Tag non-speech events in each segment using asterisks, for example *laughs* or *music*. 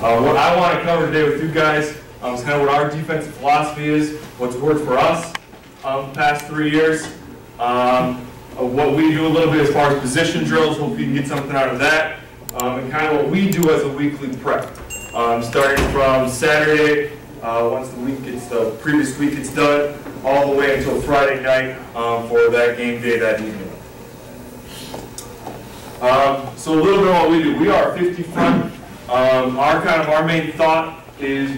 Uh, what I want to cover today with you guys um, is kind of what our defensive philosophy is, what's worked for us um, past three years, um, uh, what we do a little bit as far as position drills, hope you can get something out of that, um, and kind of what we do as a weekly prep. Um, starting from Saturday, uh, once the week gets, the previous week gets done, all the way until Friday night um, for that game day that evening. Um, so a little bit of what we do. We are 50 front. Um, our kind of our main thought is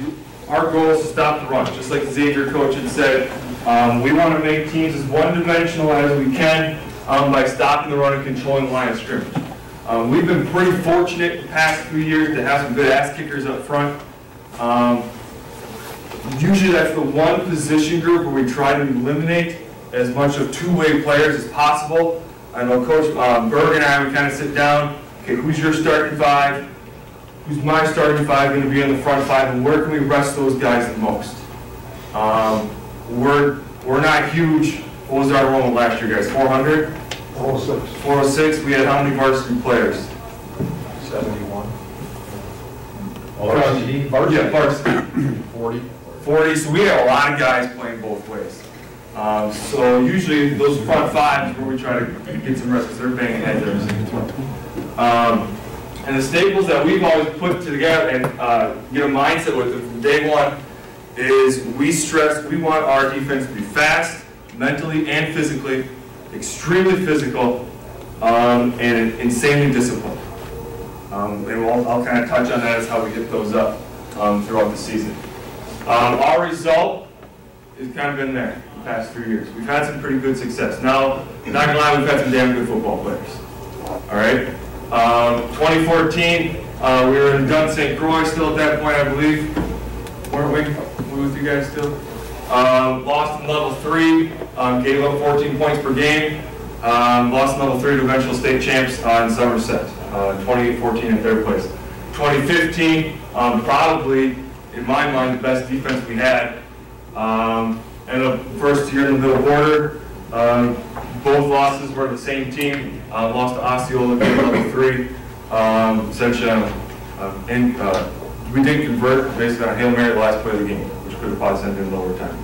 our goal is to stop the run. Just like Xavier coach had said, um, we want to make teams as one-dimensional as we can um, by stopping the run and controlling the line of scrimmage. Um, we've been pretty fortunate the past few years to have some good ass kickers up front. Um, usually that's the one position group where we try to eliminate as much of two-way players as possible. I know Coach um, Berg and I would kind of sit down, okay, who's your starting five? Who's my starting five going to be in the front five, and where can we rest those guys the most? Um, we're, we're not huge. What was our enrollment last year, guys? 400? 406. 406. We had how many varsity players? 71. Varsity? Yeah, varsity. *clears throat* 40. 40, so we have a lot of guys playing both ways. Um, so usually those front five is where we try to get some rest because they're banging heads every single time. Um, and the staples that we've always put together and uh, get a mindset with from day one is we stress we want our defense to be fast, mentally and physically, extremely physical, um, and insanely disciplined. Um, and we'll, I'll kind of touch on that as how we get those up um, throughout the season. Um, our result has kind of been there the past few years. We've had some pretty good success. Now, not gonna lie, we've had some damn good football players. All right. Um, 2014, uh, we were in Dunn St. Croix still at that point, I believe. Weren't we? We with you guys still? Um, lost in level three, um, gave up 14 points per game. Um, lost in level three to eventual state champs uh, in Somerset, uh, 28-14 in third place. 2015, um, probably, in my mind, the best defense we had. And the first year in the middle border, um, both losses were the same team. Uh, lost to Osceola in level three. Um, essentially, um, um, and uh, we did convert basically on Hail Mary the last play of the game, which could have probably sent in overtime.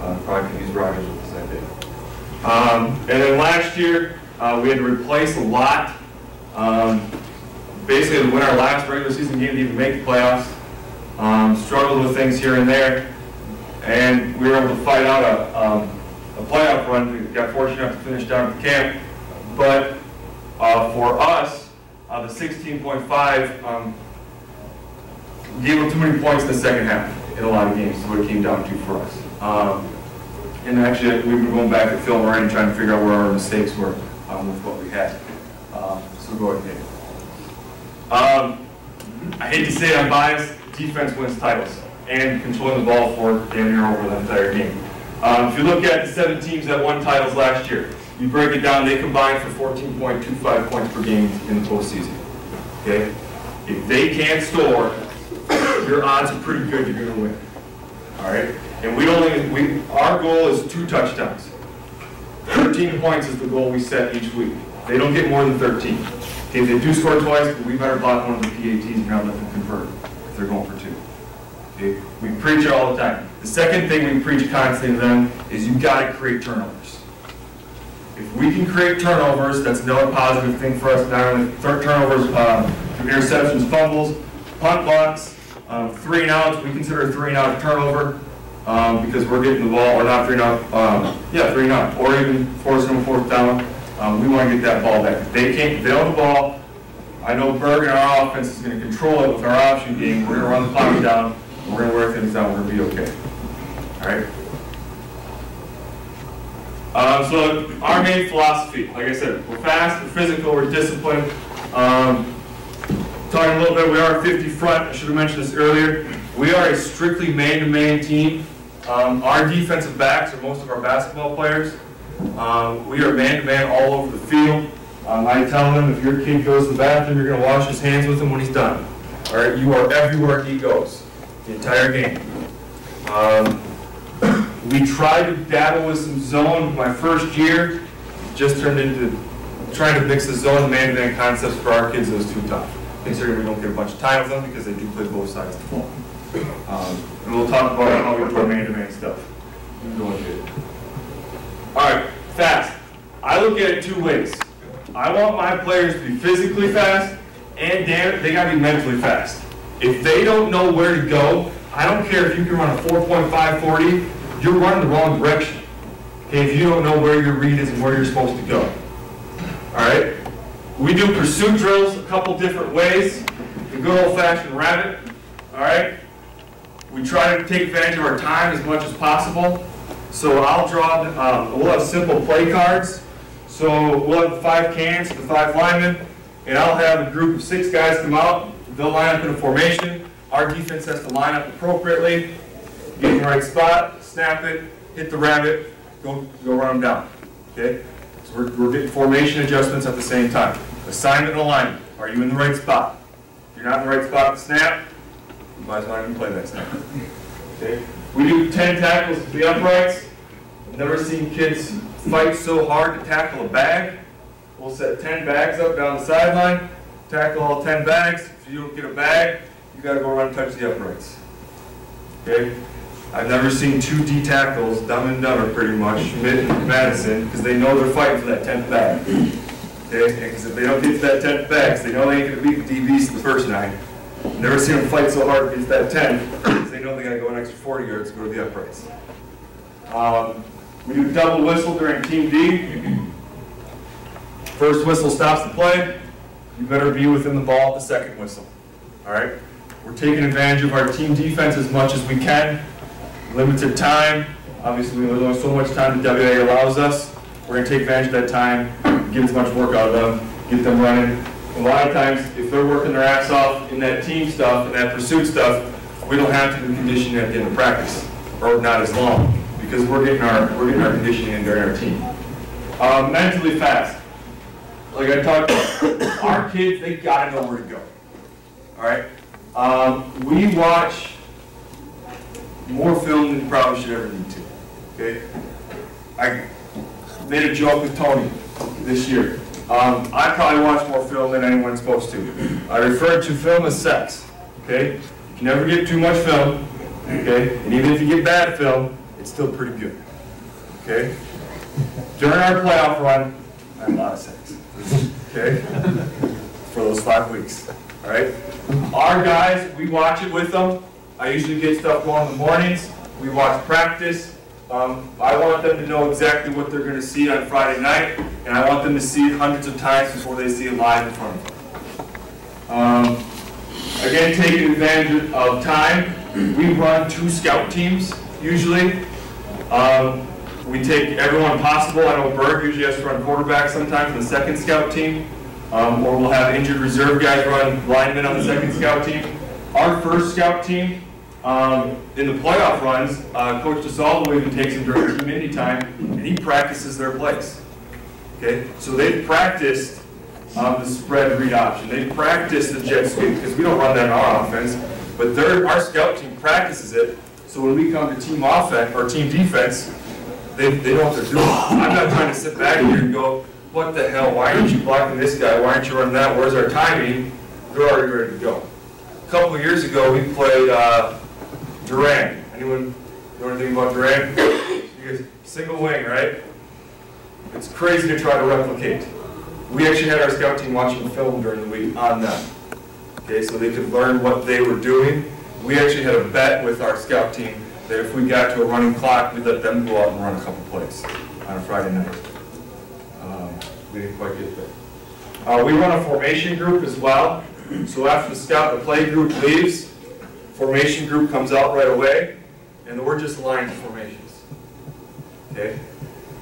Uh, probably could use Rogers with the same day. Um, and then last year, uh, we had to replace a lot. Um, basically, to win our last regular season game to even make the playoffs. Um, struggled with things here and there, and we were able to fight out a, um, a playoff run. We got fortunate enough to finish down at the camp, but uh, for us, uh, the 16.5 um, gave up too many points in the second half in a lot of games. Is what it came down to for us. Um, and actually, we've been going back to film already, trying to figure out where our mistakes were um, with what we had. Um, so go ahead. Um, I hate to say it, I'm biased. Defense wins titles and controlling the ball for damn near over the entire game. Um, if you look at the seven teams that won titles last year, you break it down, they combined for 14.25 points per game in the postseason. Okay? If they can't score, your odds are pretty good you're to win. All right? And we only, we, our goal is two touchdowns. 13 points is the goal we set each week. They don't get more than 13. Okay, if they do score twice, we better block one of the PATs and not let them convert if they're going for two. Okay? We preach it all the time. The second thing we preach constantly to them is you got to create turnovers. If we can create turnovers, that's another positive thing for us. Not only turnovers um, through interceptions, fumbles, punt blocks, um, three and outs. We consider a three and out a turnover um, because we're getting the ball, or not three and out, um, yeah, three and out, or even forcing them fourth down. Um, we want to get that ball back. If they can't, they have the ball, I know Berg and our offense is going to control it with our option game. We're going to run the clock down. We're going to wear things down. We're going to be okay. All right. Um, so our main philosophy, like I said, we're fast, we're physical, we're disciplined. Um, talking a little bit, we are a 50 front. I should have mentioned this earlier. We are a strictly man-to-man team. Um, our defensive backs are most of our basketball players. Um, we are man-to-man all over the field. Um, I tell them if your kid goes to the bathroom, you're going to wash his hands with him when he's done. All right, you are everywhere he goes, the entire game. Um, we tried to dabble with some zone my first year, just turned into trying to mix the zone man-to-man concepts for our kids. Was too tough. considering we don't get a bunch of time with them because they do play both sides of the ball. Um, And we'll talk about how we do man-to-man stuff. All right, fast. I look at it two ways. I want my players to be physically fast, and damn they gotta be mentally fast. If they don't know where to go, I don't care if you can run a 4.540, you're running the wrong direction. Okay, if you don't know where your read is and where you're supposed to go. All right? We do pursuit drills a couple different ways. The good old fashioned rabbit. All right? We try to take advantage of our time as much as possible. So I'll draw, um, we'll have simple play cards. So we'll have five cans, the five linemen, and I'll have a group of six guys come out. They'll line up in a formation. Our defense has to line up appropriately, get in the right spot, snap it, hit the rabbit, go, go run them down. Okay? So we're, we're getting formation adjustments at the same time. Assignment and alignment. Are you in the right spot? If you're not in the right spot to snap, you might as well not even play that snap. Okay? We do 10 tackles to the uprights. I've Never seen kids fight so hard to tackle a bag. We'll set 10 bags up down the sideline, tackle all 10 bags. If you don't get a bag, you gotta go run and touch the uprights. Okay? I've never seen two D tackles, dumb and dumber pretty much, Schmidt and Madison, because they know they're fighting for that 10th bag. Okay? Because if they don't get to that 10th bag, 'cause they know they ain't gonna beat the DBs in the first nine. Never seen them fight so hard against that 10, because they know they gotta go an extra 40 yards to go to the uprights. Um, we do double whistle during Team D. First whistle stops the play. You better be within the ball at the second whistle. All right? We're taking advantage of our team defense as much as we can. Limited time. Obviously, we only so much time the WA allows us. We're going to take advantage of that time, get as much work out of them, get them running. A lot of times, if they're working their ass off in that team stuff and that pursuit stuff, we don't have to do conditioning at the end of practice, or not as long, because we're getting our we're getting our conditioning in during our team. Um, mentally fast. Like I talked, about, our kids they gotta know where to go. All right. Um, we watch more film than you probably should ever need to. Okay. I made a joke with Tony this year. Um, I probably watch more film than anyone's supposed to. I refer to film as sex. Okay. You can never get too much film. Okay. And even if you get bad film, it's still pretty good. Okay. During our playoff run, I had a lot of sex. Okay. For those five weeks. All right. Our guys, we watch it with them. I usually get stuff going in the mornings. We watch practice. Um, I want them to know exactly what they're going to see on Friday night, and I want them to see it hundreds of times before they see it live in front of them. Um, again, taking advantage of time, we run two scout teams usually. Um, we take everyone possible. I know Berg usually has to run quarterback sometimes in the second scout team. Um, or we'll have injured reserve guys run linemen on the second scout team. Our first scout team, um, in the playoff runs, uh, Coach DeSalvo even takes them during team Indy time, and he practices their plays. Okay, so they've practiced um, the spread read option. They've practiced the jet sweep because we don't run that in our offense, but our scout team practices it. So when we come to team offense or team defense, they, they know what they're doing. I'm not trying to sit back here and go, what the hell, why aren't you blocking this guy, why aren't you running that, where's our timing? They're already ready to go. A couple years ago, we played uh, Durand. Anyone know anything about Durand? You guys, single wing, right? It's crazy to try to replicate. We actually had our scout team watching film during the week on them. Okay, so they could learn what they were doing. We actually had a bet with our scout team that if we got to a running clock, we'd let them go out and run a couple plays on a Friday night. Um, we didn't quite get there. Uh, we run a formation group as well. So after the scout, the play group leaves, formation group comes out right away, and we're just aligned formations. Okay?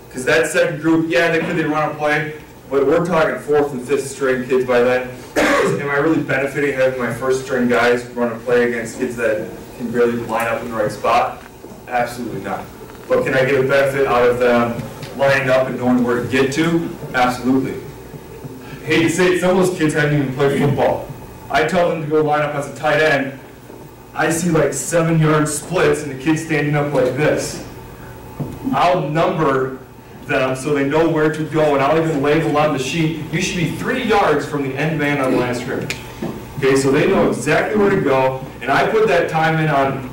Because that second group, yeah, they could they run a play, but we're talking fourth and fifth string kids by then. Am I really benefiting having my first string guys run a play against kids that can barely line up in the right spot? Absolutely not. But can I get a benefit out of them lining up and knowing where to get to? Absolutely. Hate to say it, some of those kids haven't even played football. I tell them to go line up as a tight end. I see like seven yard splits and the kid's standing up like this. I'll number them so they know where to go, and I'll even label on the sheet, you should be three yards from the end man on the of scrimmage. Okay, so they know exactly where to go, and I put that time in on,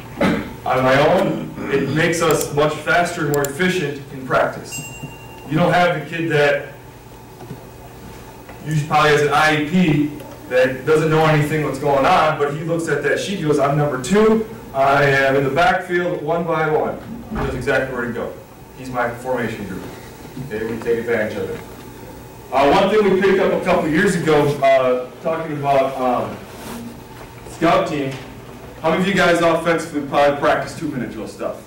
on my own. It makes us much faster and more efficient in practice. You don't have the kid that usually probably has an IEP that doesn't know anything what's going on, but he looks at that sheet, he goes, I'm number two, I am in the backfield, one by one. He knows exactly where to go. He's my formation group. Okay, we take advantage of it. Uh, one thing we picked up a couple years ago, uh, talking about, um, scout team, how many of you guys offensively probably practice two-minute drill stuff?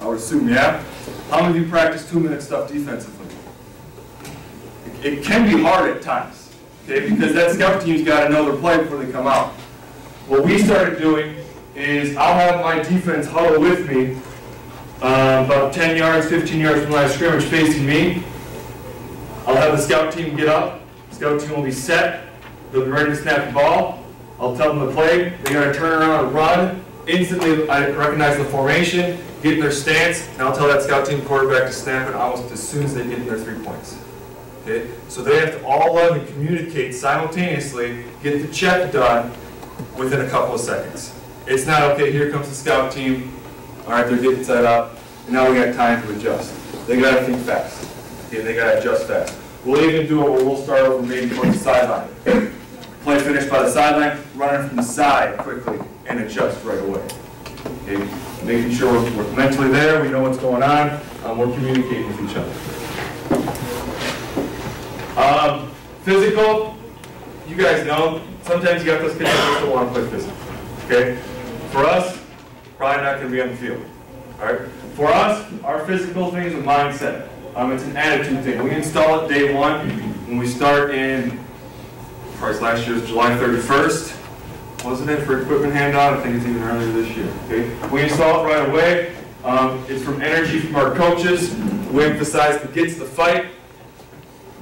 I would assume, yeah? How many of you practice two-minute stuff defensively? It can be hard at times, okay, because that scout team's got their play before they come out. What we started doing is I'll have my defense huddle with me, uh, about 10 yards, 15 yards from the my scrimmage facing me. I'll have the scout team get up, scout team will be set, they'll be ready to snap the ball. I'll tell them the play, they gotta turn around and run. Instantly, I recognize the formation, get in their stance, and I'll tell that scout team quarterback to snap it almost as soon as they get in their three points. Okay, so they have to all learn to communicate simultaneously, get the check done within a couple of seconds. It's not, okay, here comes the scout team, all right, they're getting set up, and now we got time to adjust. They gotta think fast, okay, they gotta adjust fast. We'll even do it where we'll start over maybe from the sideline. Play finished by the sideline, running from the side quickly, and adjust right away. Okay, making sure we're we're mentally there, we know what's going on, um, we're communicating with each other. Um, physical, you guys know, sometimes you got those kids that don't want to play physical, okay? For us, probably not gonna be on the field, all right? For us, our physical thing is a mindset. Um, it's an attitude thing. We install it day one, when we start in, probably last year's July thirty-first, wasn't it, for equipment handout? I think it's even earlier this year, okay? We install it right away. Um, it's from energy from our coaches. We emphasize the gets the fight.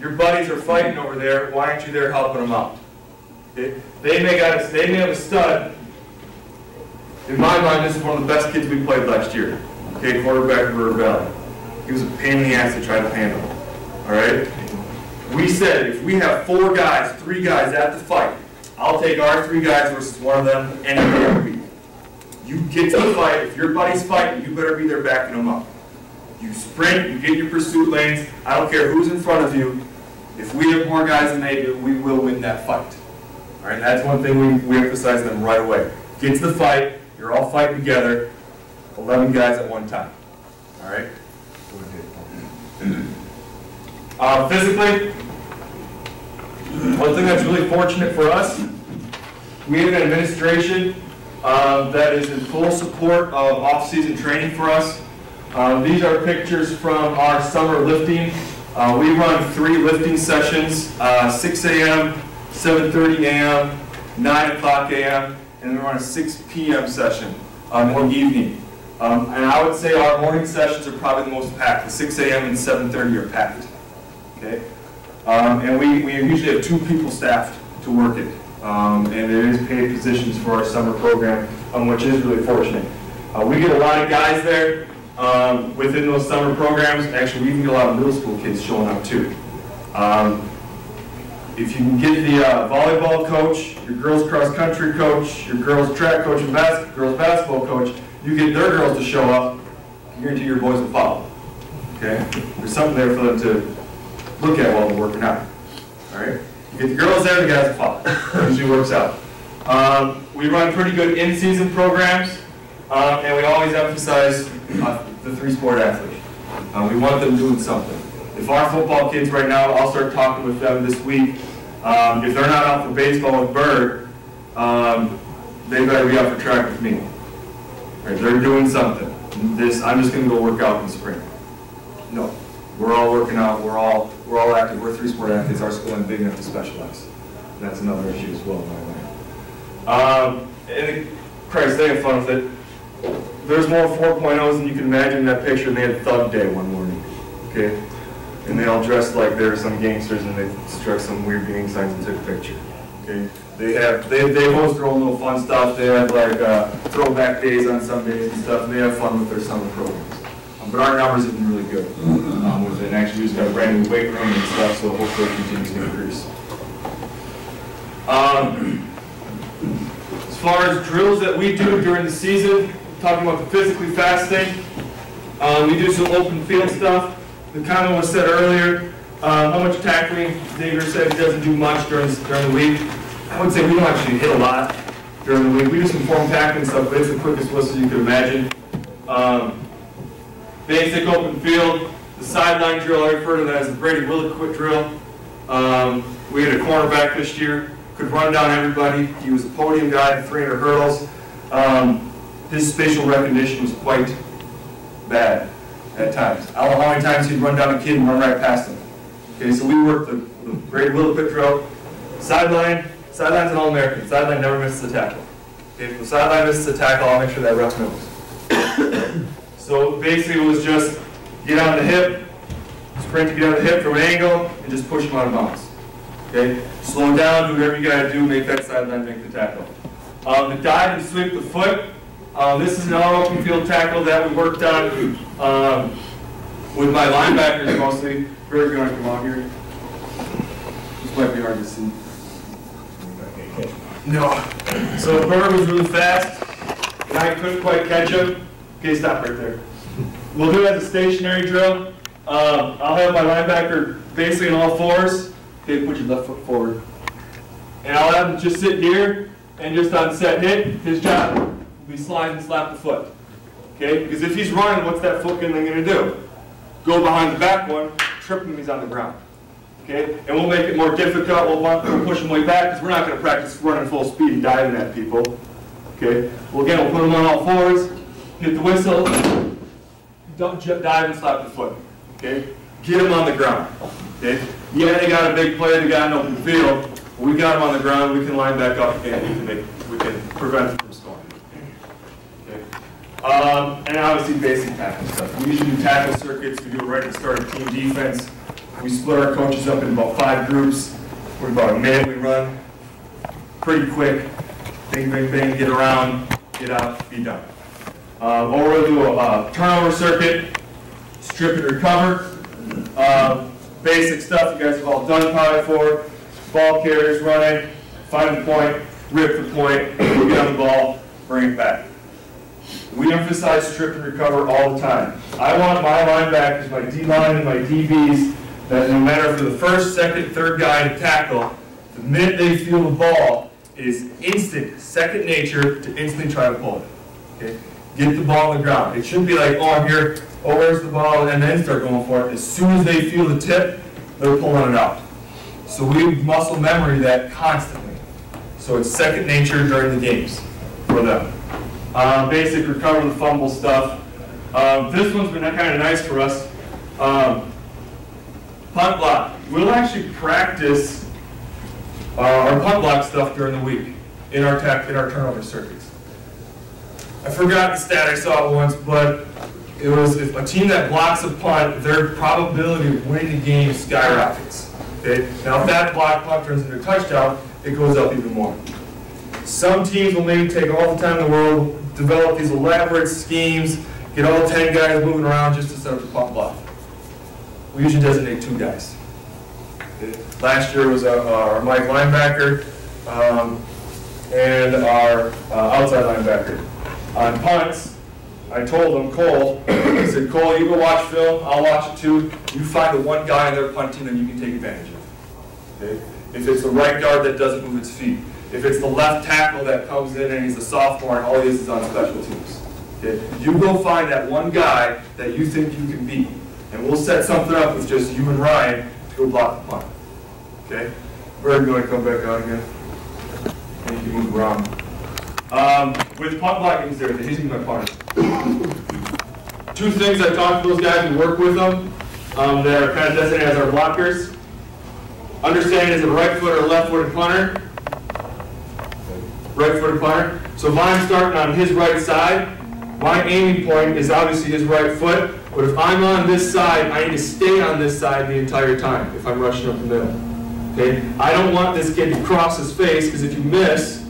Your buddies are fighting over there, why aren't you there helping them out? They may got, a- they may have a stud. In my mind, this is one of the best kids we played last year. Okay, quarterback River Valley. He was a pain in the ass to try to handle. All right? We said if we have four guys, three guys at the fight, I'll take our three guys versus one of them any day of the week. You get to the fight, if your buddy's fighting, you better be there backing them up. You sprint, you get your pursuit lanes, I don't care who's in front of you. If we have more guys than they do, we will win that fight. All right, that's one thing we, we emphasize them right away. Get to the fight, you're all fighting together, 11 guys at one time. All right? Uh, physically, one thing that's really fortunate for us, we have an administration uh, that is in full support of off-season training for us. Uh, These are pictures from our summer lifting. Uh, We run three lifting sessions, uh, 6 AM, 7:30 AM, 9 o'clock AM, and we run a 6 PM session um, in the evening. Um, And I would say our morning sessions are probably the most packed. The 6 AM and 7:30 are packed. Okay? Um, And we, we usually have two people staffed to work it. Um, And there is paid positions for our summer program, um, which is really fortunate. Uh, We get a lot of guys there um, within those summer programs. Actually, we even get a lot of middle school kids showing up too. Um, If you can get the uh, volleyball coach, your girls cross-country coach, your girls track coach and bas, girls basketball coach, you get their girls to show up, guarantee your boys will follow. Okay? There's something there for them to look at while they're working out. All right? You get the girls there, the guys will follow. *laughs* Usually works out. Um, we run pretty good in-season programs, um, and we always emphasize uh, the three-sport athlete. Uh, we want them doing something. If our football kids right now, I'll start talking with them this week. Um, if they're not out for baseball with Bird, um, they better be out for track with me. Right, they're doing something. This, I'm just gonna go work out in the spring. No, we're all working out, we're all, we're all active, we're three-sport athletes, our school isn't big enough to specialize. That's another issue as well, in my mind. Um, and Christ, they have fun with it. There's more 4.0s than you can imagine in that picture, and they had Thug Day one morning, okay? And they all dressed like they were some gangsters, and they struck some weird gang signs and took a picture, okay? They have, they, they host their own little fun stuff, they have like, uh, throwback days on some days and stuff, and they have fun with their summer programs. Um, But our numbers have been really good, um, it, and actually, just got a brand new weight room and stuff, so hopefully it continues to increase. Um, *clears throat* far as drills that we do during the season, talking about the physically fast thing, um, we do some open field stuff. The comment was said earlier, um, how much tackling, Xavier said he doesn't do much during, during the week. I would say we don't actually hit a lot during the week. We do some form tackling stuff, but it's the quickest whistle you could imagine. Um, basic open field, the sideline drill, I refer to that as the Brady Williquit drill. Um, we had a cornerback this year, could run down everybody. He was a podium guy at 300 hurdles. Um, his spatial recognition was quite bad at times. I don't know how many times he'd run down a kid and run right past him. Okay, so we worked the, the Brady Williquit drill. Sideline, sideline's an All-American. Sideline never misses a tackle. Okay, if the sideline misses a tackle, I'll make sure that ref knows. *coughs* So basically it was just get on the hip, sprint to get on the hip from an angle, and just push him out of bounds. Okay? Slow down, do whatever you gotta do, make that sideline make the tackle. Um, the dive and sweep the foot, um, this is an all open field tackle that we worked on, um, with my linebackers mostly. Greg, you wanna come out here? This might be hard to see. No. So Bird was really fast, and I couldn't quite catch him. Okay, stop right there. We'll do it as a stationary drill. Um, I'll have my linebacker basically on all fours. Okay, put your left foot forward. And I'll have him just sit here and just on set hit, his job be slide and slap the foot. Okay, because if he's running, what's that foot gonna gonna do? Go behind the back one, trip him, he's on the ground. Okay, and we'll make it more difficult, we'll we'll push him way back, because we're not gonna practice running full speed and diving at people. Okay, well again, we'll put him on all fours, hit the whistle, dive and slap the foot, okay? Get him on the ground, okay? Yeah, they got a big play, they got an open field, we got him on the ground, we can line back up and we can make, we can prevent him from? Um, and obviously basic tackle stuff. We usually do tackle circuits, we do it right at the start of team defense. We split our coaches up in about five groups, for about a minute we run, pretty quick, bang, bang, bang, get around, get out, be done. Um, or we'll do a turnover circuit, strip and recover. Um, basic stuff you guys have all done probably for. Ball carriers running, find the point, rip the point, get on the ball, bring it back. We emphasize strip and recover all the time. I want my linebackers, my D-line and my DBs, that no matter for the first, second, third guy to tackle, the minute they feel the ball, it is instant, second nature to instantly try to pull it. Okay? Get the ball on the ground. It shouldn't be like, oh, I'm here, oh, where's the ball, and then start going for it. As soon as they feel the tip, they're pulling it out. So we muscle memory that constantly. So it's second nature during the games for them. Um, basic recover the fumble stuff. Um, this one's been kind of nice for us. Um, punt block. We'll actually practice uh, our punt block stuff during the week in our tack, in our turnover circuits. I forgot the stat I saw once, but it was if a team that blocks a punt, their probability of winning the game skyrockets. Okay? Now, if that block punt turns into a touchdown, it goes up even more. Some teams will maybe take all the time in the world, develop these elaborate schemes, get all 10 guys moving around just to set up the punt block. We usually designate two guys. Last year was uh, our Mike linebacker um, and our uh, outside linebacker. On punts, I told him, Cole, I said, Cole, you go watch film, I'll watch it too. You find the one guy in their punt team that you can take advantage of. Okay? If it's the right guard that doesn't move its feet, if it's the left tackle that comes in and he's a sophomore and all he is is on special teams. Okay? You go find that one guy that you think you can beat, and we'll set something up with just you and Ryan to go block the punt. Okay? Bird, want to come back out again? Thank you, move around. Um, with punt blocking there, he's my punter. Two things I talked to those guys and work with them um, that are kind of designated as our blockers. Understanding is a right foot or left footed punter. Right footed punter. So if I'm starting on his right side, my aiming point is obviously his right foot. But if I'm on this side, I need to stay on this side the entire time if I'm rushing up the middle. Okay? I don't want this kid to cross his face because if you miss,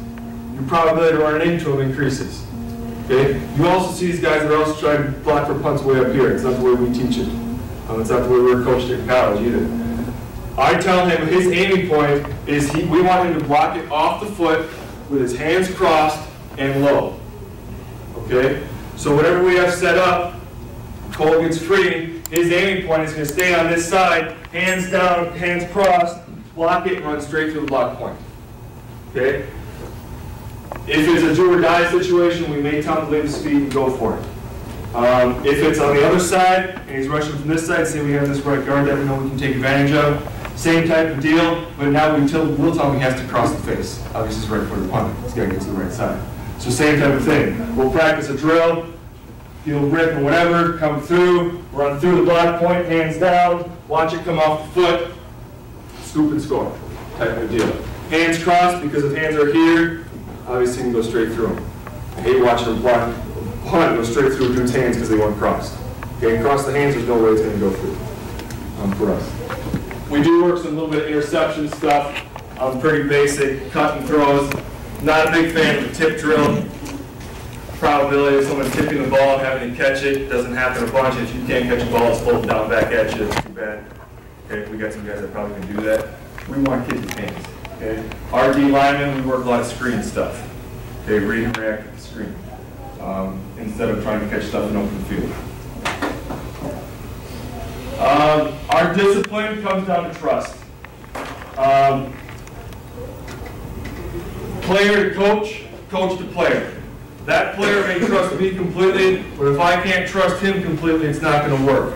your probability of running into him increases. Okay? You also see these guys that are also trying to block for punts way up here. It's not the way we teach it. Um, it's not the way we are coached in college either. I tell him his aiming point is he, we want him to block it off the foot with his hands crossed and low. Okay? So whatever we have set up, Cole gets free, his aiming point is gonna stay on this side, hands down, hands crossed, block it, and run straight through the block point. Okay? If it's a do or die situation, we may tell him to leave his feet and go for it. Um, if it's on the other side, and he's rushing from this side, say we have this right guard that we know we can take advantage of, same type of deal, but now we tell, we'll tell him he has to cross the face. Obviously, it's right footed opponent, he's gotta get to the right side. So same type of thing. We'll practice a drill, he'll rip or whatever, come through, run through the block point, hands down, watch it come off the foot, scoop and score, type of deal. Hands crossed, because if hands are here, obviously you can go straight through them. I hate watching them block, punt, go straight through a dude's hands because they weren't crossed. Okay, cross the hands, there's no way it's gonna go through, um, for us. We do work some little bit of interception stuff, um, pretty basic, cut and throws. Not a big fan of the tip drill. Probability of someone tipping the ball and having to catch it doesn't happen a bunch. If you can't catch a ball, it's floating down back at you, too bad. Okay, we got some guys that probably can do that. We want kids with hands, okay? Our D linemen, we work a lot of screen stuff. Okay, read and react to the screen, um, instead of trying to catch stuff in open field. Um, our discipline comes down to trust. Um, player to coach, coach to player. That player may trust me completely, but if I can't trust him completely, it's not gonna work.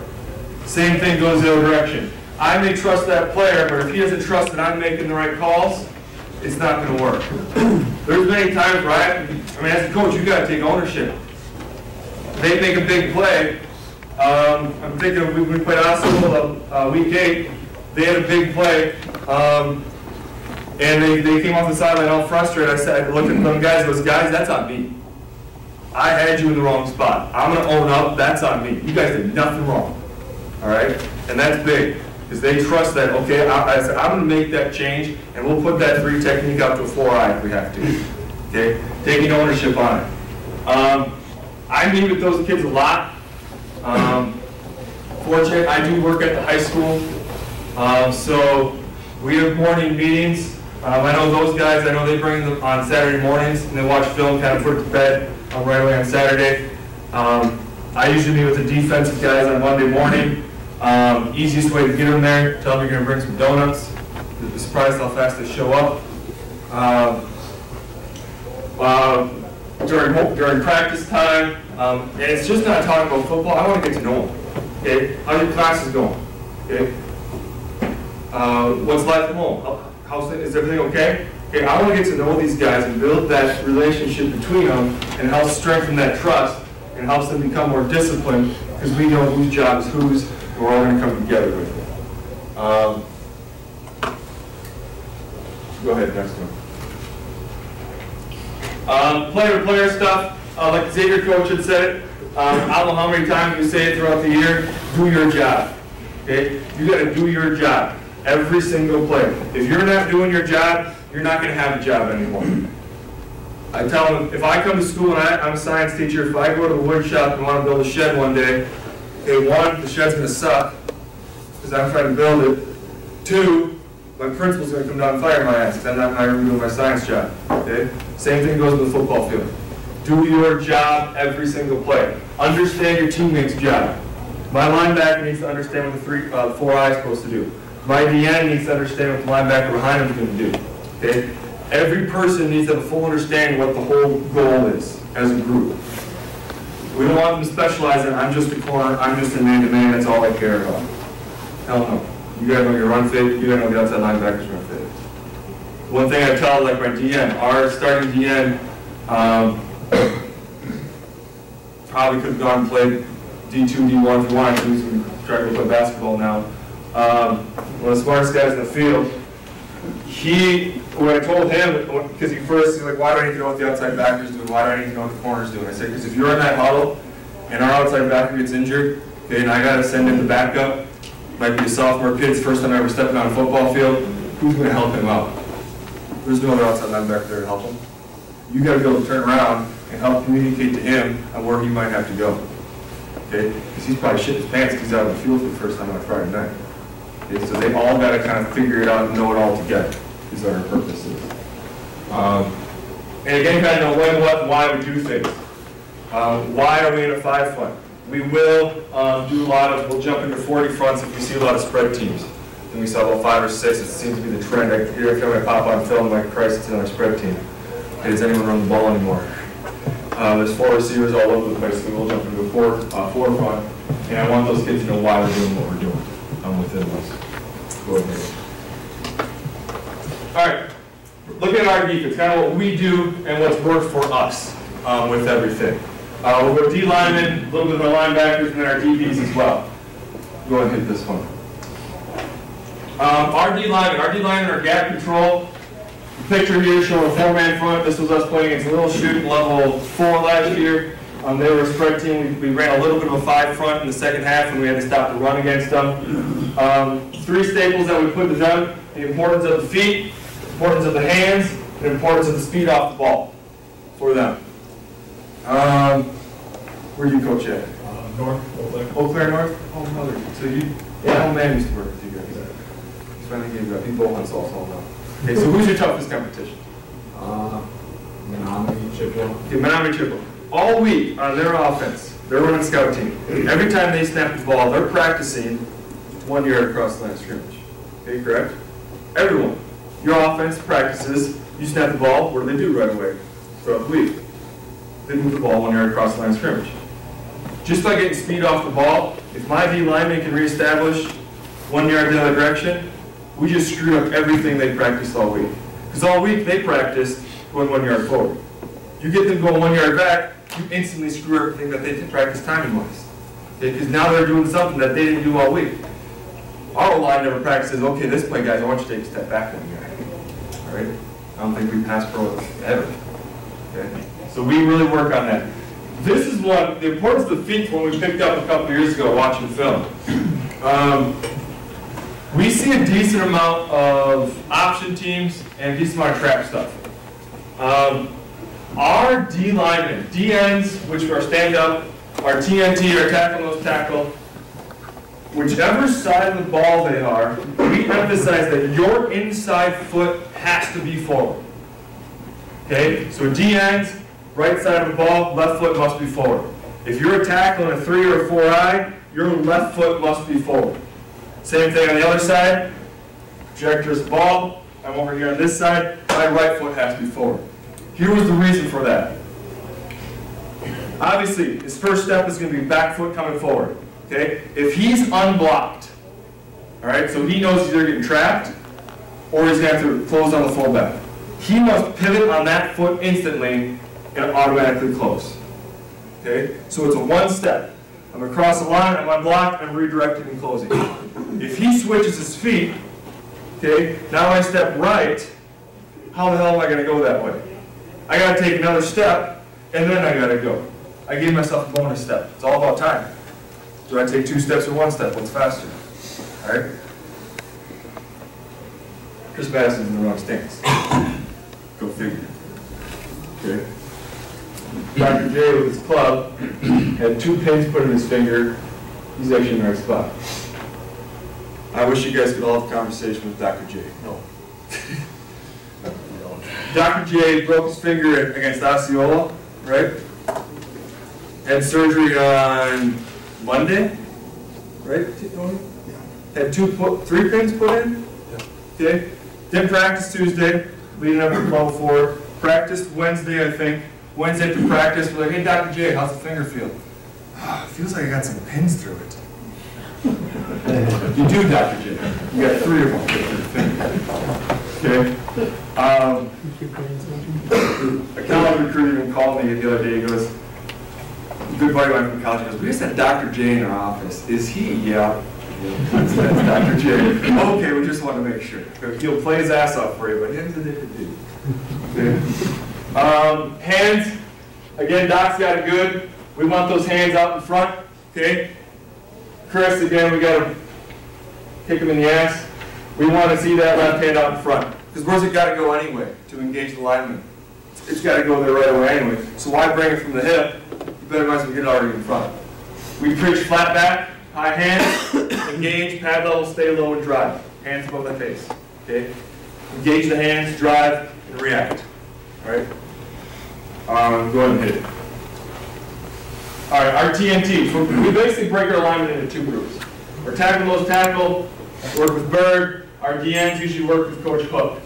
Same thing goes the other direction. I may trust that player, but if he doesn't trust that I'm making the right calls, it's not gonna work. *clears throat* There's many times where I, I mean, as a coach, you gotta take ownership. They make a big play, um, I'm thinking of, we, we played Osceola, uh, week eight, they had a big play, um, and they, they came off the sideline all frustrated, I said, I looked at them guys, those guys, that's on me. I had you in the wrong spot, I'm gonna own up, that's on me, you guys did nothing wrong, all right? And that's big, because they trust that, okay, I, I said, I'm gonna make that change, and we'll put that three technique up to a four eye if we have to, okay? Taking ownership on it. Um, I meet with those kids a lot, um, Fortunate, I do work at the high school, um, so we have morning meetings. Um, I know those guys, I know they bring them on Saturday mornings, and they watch film, kind of put it to bed uh, right away on Saturday. Um, I usually meet with the defensive guys on Monday morning. Um, Easiest way to get them there, tell them you're gonna bring some donuts. You'll be surprised how fast they show up. Um, uh, during, during practice time, um, and it's just not talking about football, I want to get to know them. Okay, how's your classes going? Okay, uh, what's life at home? How- How's, is everything okay? Okay, I want to get to know these guys and build that relationship between them and help strengthen that trust and helps them become more disciplined because we know whose job is whose and we're all going to come together with it. Um, go ahead, next one. Um, player to player stuff, uh, like Xavier coach had said, um, I don't know how many times you say it throughout the year, do your job. Okay? You gotta do your job, every single player. If you're not doing your job, you're not gonna have a job anymore. I tell them, if I come to school and I, I'm a science teacher, if I go to the wood shop and wanna build a shed one day, okay, one, the shed's gonna suck, because I'm trying to build it. Two, my principal's gonna come down and fire my ass, because I'm not, gonna be doing my science job, okay? Same thing goes with the football field. Do your job every single play. Understand your teammate's job. My linebacker needs to understand what the three, uh, four eyes supposed to do. My DN needs to understand what the linebacker behind him is gonna do, okay? Every person needs to have a full understanding of what the whole goal is as a group. We don't want them to specialize in, I'm just a corner, I'm just a man-to-man, that's all I care about. Hell no. You gotta know your run fit, you gotta know the outside linebacker's run fit. One thing I tell like my DN, our starting DN, um, probably could have gone and played D2, D1 if he wanted to, he's trying to play basketball now. Um, one of the smartest guys in the field, he, when I told him, because he first, he's like, why do I need to know what the outside backer's doing, why do I need to know what the corner's doing? I said, because if you're in that huddle, and our outside backer gets injured, okay, and I gotta send in the backup, might be a sophomore kid, first time ever stepping on a football field, who's gonna help him out? There's no other outside linebacker there to help him. You gotta be able to turn around and help communicate to him on where he might have to go. Okay, because he's probably shit his pants because he's out of the field for the first time on a Friday night. Okay, so they all gotta kind of figure it out and know it all together, is our purposes. Um, And again, kind of know when, what, why we do things. Um, why are we in a five front? We will um, do a lot of, we'll jump into 40 fronts if we see a lot of spread teams. And we saw about five or six, it seems to be the trend. I hear every time I pop on film, like, Christ, it's in our spread team. Okay, does anyone run the ball anymore? Uh, there's four receivers all over the place, so we'll jump into a four, uh, four front. And I want those kids to know why we're doing what we're doing um, within this. Go ahead. All right, looking at our defense, kind of what we do and what's worked for us um, with everything. Uh, we'll go D linemen, a little bit of our linebackers, and then our DBs as well. Go ahead and hit this one. Um, our D linemen, our D linemen are gap control. The picture here showing a four-man front. This was us playing against Little Chute level four last year. Um, they were a spread team. We, we ran a little bit of a five front in the second half, and we had to stop the run against them. Um, three staples that we put to them: the importance of the feet, the importance of the hands, and importance of the speed off the ball for them. Um, where do you coach at? Uh, North, Old Lake. Eau Claire North? Oh, mother. So you, yeah, old man used to work with you guys. He's finally gave you up. He bowl hunts also now. Okay, so who's your toughest competition? Uh, Menomonie, Chippewa. Okay, Menomonie Chippewa. All week on their offense, they're running scout team. Every time they snap the ball, they're practicing one yard across the line of scrimmage. Okay, correct? Everyone. Your offense practices, you snap the ball, what do they do right away? Throughout the week. They move the ball one yard across the line of scrimmage. Just by getting speed off the ball, if my D lineman can reestablish one yard the other direction, we just screwed up everything they practiced all week. Because all week they practiced going one yard forward. You get them going one yard back, you instantly screw everything that they did practice timing wise. Because now they're doing something that they didn't do all week. Our line never practices, okay, this play, guys, I want you to take a step back one yard. All right? I don't think we pass pro ever. Okay? So we really work on that. This is one, the importance of the feet when we picked up a couple years ago watching film. Um, we see a decent amount of option teams and decent amount of trap stuff. Um, our D linemen, D ends, which are stand up, our TNT, our tackle nose tackle, whichever side of the ball they are, we emphasize that your inside foot has to be forward. Okay, so D ends, right side of the ball, left foot must be forward. If you're a tackle in a three or a four eye, your left foot must be forward. Same thing on the other side. Projector's the ball. I'm over here on this side. My right foot has to be forward. Here was the reason for that. Obviously, his first step is going to be back foot coming forward. Okay? If he's unblocked, all right, so he knows he's either getting trapped or he's going to have to close on the fullback. He must pivot on that foot instantly and automatically close. Okay? So it's a one step. I'm across the line, I'm unblocked, I'm redirecting and closing. If he switches his feet, okay, now I step right, how the hell am I going to go that way? I got to take another step, and then I got to go. I gave myself a bonus step. It's all about time. Do I take two steps or one step? What's faster? All right? Chris Madison's in the wrong stance. Go figure. Okay. Dr. J with his club had two pins put in his finger. He's actually in the right spot. I wish you guys could all have a conversation with Dr. J. No. *laughs* Dr. J broke his finger against Osceola, right? Had surgery on Monday, right, Tony? Had two, put, three pins put in? Okay. Didn't practice Tuesday, leading up to level four. Practiced Wednesday, I think. Wednesday to practice, we're like, hey, Dr. J, how's the finger feel? "Ah, feels like I got some pins through it. You do, Dr. J. You got three of them through your finger. Okay? Um, a college recruiter even called me the other day, he goes, a good buddy of mine from college, he goes, we just had Dr. J in our office. Is he? Yeah. That's, that's Dr. J. Okay, we just want to make sure. He'll play his ass off for you, but he's a different dude. Um, hands, again, Doc's got it good. We want those hands out in front, okay? Chris, again, we got to kick him in the ass. We want to see that left hand out in front. Because where's it got to go anyway to engage the lineman? It's got to go there right away anyway. So why bring it from the hip? You better might as well get it already in front. We preach flat back, high hands, *coughs* engage, pad level, stay low, and drive. Hands above the face. Okay? Engage the hands, drive, and react. All right? Um, go ahead and hit it. All right, our TNT, so we basically break our alignment into two groups. Our tackle, nose tackle, work with Bird. Our DNs usually work with Coach Hook.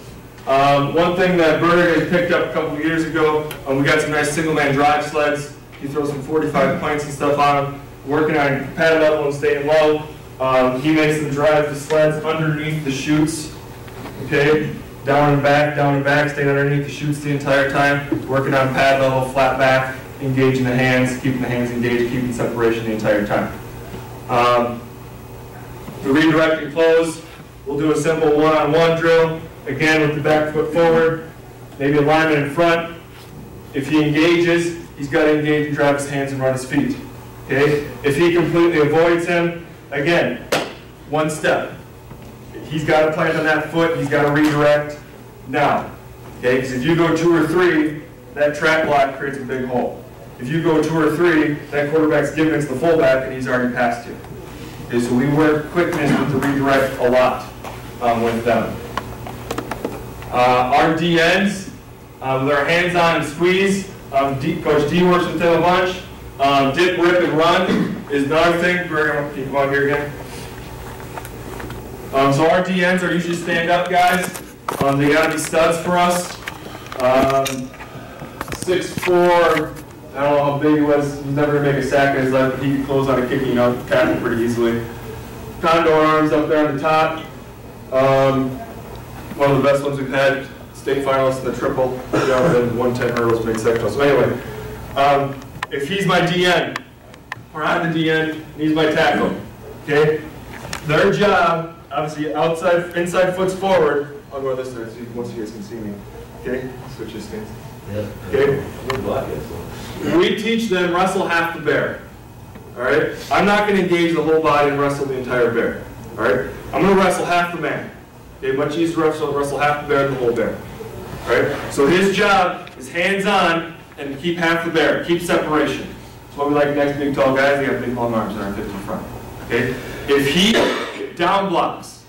Um, one thing that Bird had picked up a couple of years ago, um, we got some nice single man drive sleds. He throws some 45 points and stuff on them, working on pad level and staying low. Um, he makes them drive the sleds underneath the chutes, okay? Down and back, down and back, staying underneath the chutes the entire time, working on pad level, flat back, engaging the hands, keeping the hands engaged, keeping separation the entire time. Um, the redirect and close, we'll do a simple one-on-one drill, again with the back foot forward, maybe alignment in front. If he engages, he's got to engage and drive his hands and run his feet. Okay? If he completely avoids him, again, one step. He's got to plant on that foot, he's got to redirect now. Okay? Because if you go two or three, that track block creates a big hole. If you go two or three, that quarterback's giving it to the fullback and he's already past you. Okay, so we work quickness with the redirect a lot um, with them. Uh, our DNs, uh, with our hands on and squeeze, um, D, Coach D works with them a bunch. Um, dip, rip, and run is another thing. We're keep on here again. Um, so our DNs are usually stand-up guys. Um, they gotta be studs for us. Um, six four. I don't know how big he was. He's never gonna make a sack in his life, but he could close on a kicking out tackle pretty easily. Condor arms up there on the top. Um, one of the best ones we've had, state finalists in the triple, jump in 110 hurdles, made sectional. So anyway, um, if he's my DN, or I'm the DN, he's my tackle, okay? Their job, obviously outside, inside foot's forward. Oh, I'll go this way so once you guys can see me. Okay, switch your stance. Okay? We teach them wrestle half the bear. All right? I'm not going to engage the whole body and wrestle the entire bear. All right? I'm going to wrestle half the man. Okay, much easier to wrestle, wrestle half the bear than the whole bear. All right? So his job is hands-on and keep half the bear, keep separation. That's what we like next big tall guys, they have big long arms that aren't 50 in front. Okay? If he down blocks,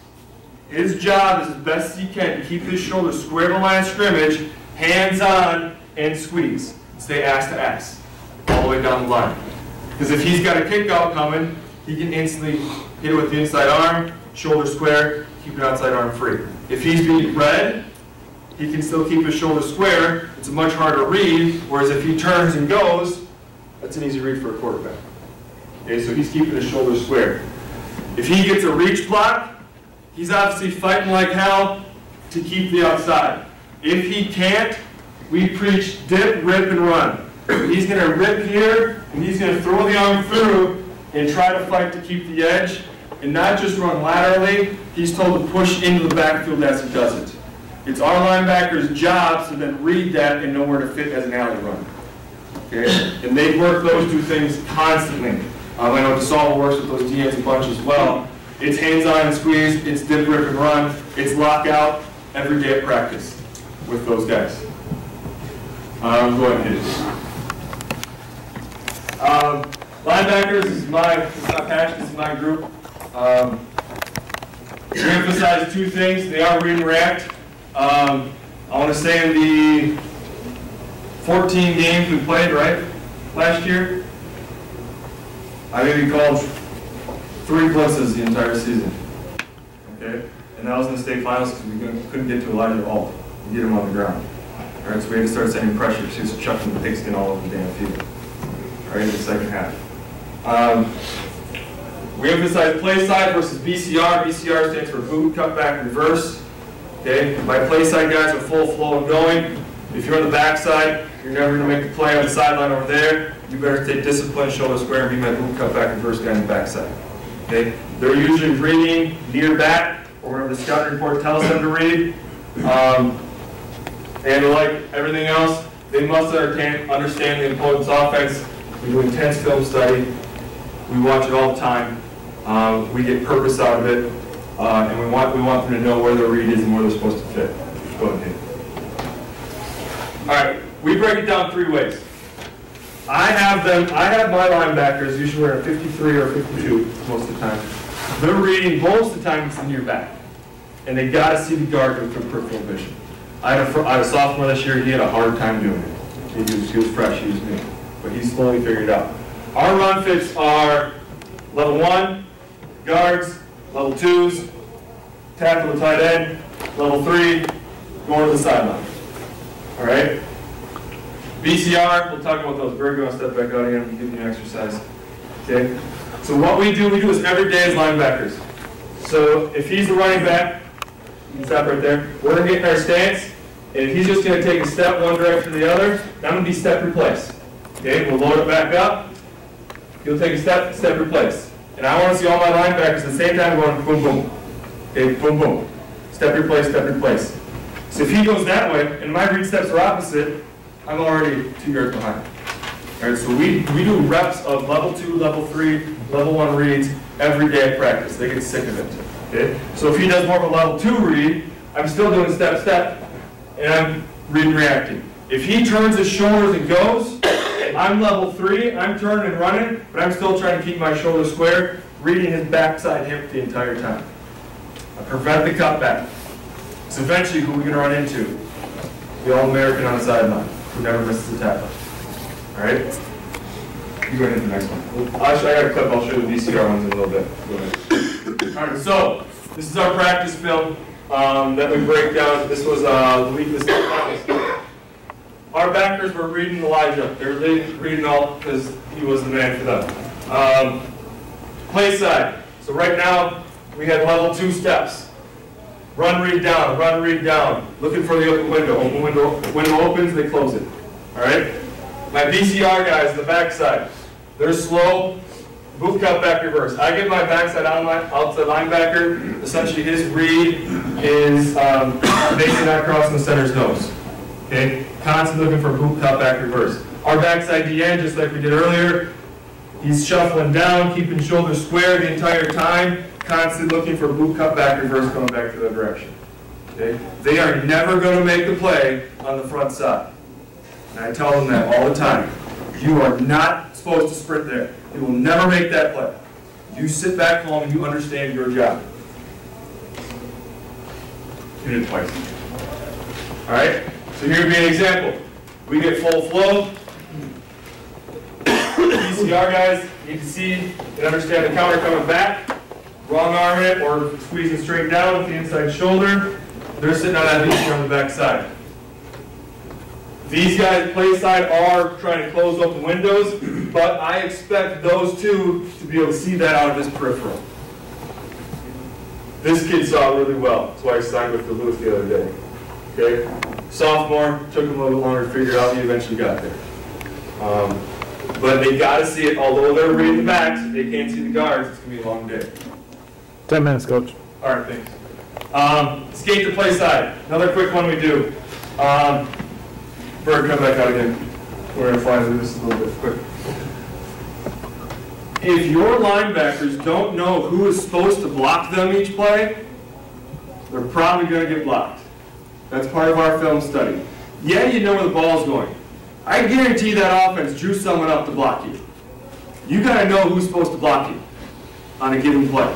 his job is as best he can to keep his shoulders square to the line of scrimmage, hands-on, and squeeze. Stay ass to ass, all the way down the line. Because if he's got a kick out coming, he can instantly hit it with the inside arm, shoulder square, keep it outside arm free. If he's being read, he can still keep his shoulder square. It's a much harder read, whereas if he turns and goes, that's an easy read for a quarterback. Okay, so he's keeping his shoulder square. If he gets a reach block, he's obviously fighting like hell to keep the outside. If he can't, we preach dip, rip, and run. He's going to rip here, and he's going to throw the arm through and try to fight to keep the edge, and not just run laterally. He's told to push into the backfield as he does it. It's our linebacker's job to then read that and know where to fit as an alley run. Okay? And they work those two things constantly. Um, I know DeSalle works with those DNs a bunch as well. It's hands-on and squeeze, it's dip, rip, and run, it's lockout every day at practice with those guys. Um, go ahead and hit it. Um, linebackers is my, is my passion, this is my group. Um, we emphasize two things. They are read and react. Um, I want to say in the 14 games we played, right, last year, I maybe called three blitzes the entire season. Okay? And that was in the state finals because we couldn't get to Elijah Alt and get him on the ground. All right, so we had to start sending pressure because he was chucking the pigskin all over the damn field. All right, in the second half. Um, we emphasize play side versus BCR. BCR stands for boot, cut back, reverse. Okay, my play side guys are full flow and going. If you're on the back side, you're never going to make a play on the sideline over there. You better stay disciplined, shoulder square, and be my boot, cut back, reverse guy on the back side. Okay, they're usually reading near back or whatever the scouting report tells them to read. Um, and like everything else, they must understand, understand the importance of offense. We do intense film study. We watch it all the time. Um, we get purpose out of it, uh, and we want we want them to know where their read is and where they're supposed to fit. Go ahead. All right, we break it down three ways. I have them. I have my linebackers usually wearing 53 or 52 most of the time. They're reading most of the time it's the near back, and they got to see the guard with their peripheral vision. I had, a, had a sophomore this year. He had a hard time doing it. He was, he was fresh, he was new, but he slowly figured it out. Our run fits are level one, guards, level twos, tackle the tight end, level three, going to the sideline. All right? BCR, we'll talk about those. Want step back out again, and give you an exercise. Okay? So what we do, we do this every day as linebackers. So if he's the running back, you can stop right there. We're gonna get in our stance, and if he's just gonna take a step one direction or the other, that would be step replace. Okay, we'll load it back up. He'll take a step, step replace. And I wanna see all my linebackers at the same time going boom, boom. Okay, boom, boom. Step replace, step replace. So if he goes that way, and my read steps are opposite, I'm already two yards behind. All right, so we, we do reps of level two, level three, level one reads every day at practice. They get sick of it. Okay? So if he does more of a level two read, I'm still doing step, step, and I'm reading, reacting. If he turns his shoulders and goes, I'm level three, I'm turning and running, but I'm still trying to keep my shoulders square, reading his backside hip the entire time. I prevent the cutback. So eventually, who we're we going to run into? The All-American on the sideline, who never misses a tackle. All right? You go ahead to the next one. I'll I got a clip, I'll show you the BCR ones in a little bit. Go ahead. All right, so, this is our practice film, um, that we break down, this was, uh, the week this Our backers were reading Elijah, they were reading, reading all, because he was the man for them. Um, play side, so right now, we had level two steps. Run, read down, run, read down, looking for the open window, open window, window opens, they close it, all right? My BCR guys, the backside, they're slow, boot cut back reverse. I give my backside outline, outside linebacker, essentially his read is um, *coughs* basically not crossing the center's nose. Okay, constantly looking for boot cut back reverse. Our backside DN, just like we did earlier, he's shuffling down, keeping shoulders square the entire time, constantly looking for boot cut back reverse going back to the direction. Okay, they are never going to make the play on the front side. And I tell them that all the time. You are not supposed to sprint there. You will never make that play. You sit back home and you understand your job. You did it twice. All right? So here would be an example. We get full flow. *coughs* BCR guys need to see and understand the counter coming back. Wrong arm it or squeezing straight down with the inside shoulder. They're sitting on that BCR on the back side. These guys play side are trying to close open windows, but I expect those two to be able to see that out of his peripheral. This kid saw it really well. That's why I signed with Duluth the other day. Okay? Sophomore, took him a little bit longer to figure it out, he eventually got there. Um, but they got to see it, although they're reading the backs, if they can't see the guards, it's going to be a long day. 10 minutes, coach. All right, thanks. Um, skate to play side. Another quick one we do. Um, Bird, come back out again. We're gonna fly through this a little bit quick. If your linebackers don't know who is supposed to block them each play, they're probably gonna get blocked. That's part of our film study. Yeah, you know where the ball's going. I guarantee that offense drew someone up to block you. You gotta know who's supposed to block you on a given play.